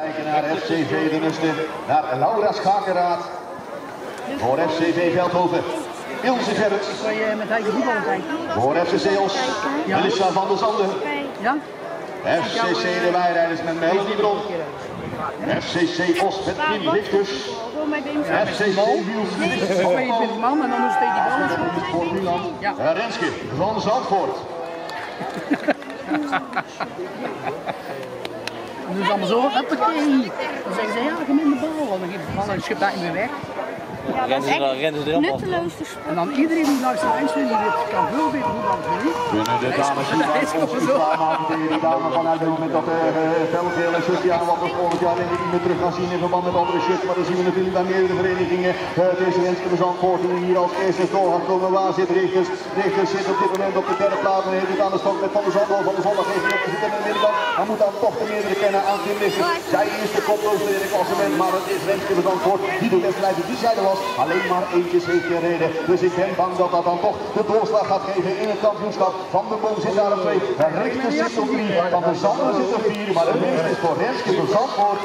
Kijken naar FCV de Nusten, naar Laura Schakeraad. Voor FCV Veldhoven, Ilse Gerrits. Kan je met eigen kijken? Voor FC Zeels, Melissa van der Zanden. Ja? FCC de Weirijders met Melanie Bron. FCC Os met Kim Richters. FCC 22 man en dan nog steeds die voor Milan. Ja. Eh, Renske van Zandvoort. En doen ze allemaal zo, huppakee. Dan zeggen ze, ja, ik in de bal. En dan geeft de bal en dat niet meer weg. Ja, dat is echt nutteloos te En dan iedereen die langs de lijn stond, die dit kan veel beter voetballen dan ik. Kunnen de dames zo. tegen die dame vanuit het moment dat de Velgeel en shirt aan wat we volgend jaar denk ik niet meer terug gaan zien in verband met andere shirts. Maar dat zien we natuurlijk bij meerdere verenigingen. Eh, Het is Renske de Zandvoort die hier als eerste door gaat komen. Waar zit Richters? Richters zit op dit moment op de derde plaats en heeft het aan de stok met Van der Zandvoort. Van der Zondag heeft de zitten in de middenband. Hij moet dan toch de meerdere kennen aan Tim Richters. Zij is de koploper in het klassement, maar het is Renske de Zandvoort die de wedstrijd op die zijde was. Alleen maar eentjes heeft gereden. Dus ik ben bang dat dat dan toch de doorslag gaat geven in het kampioenschap. Van de Boom zit daar op twee. Richters zit op drie. Van der Zandvoort zit op vier. Maar de winst is voor Renske de Zandvoort.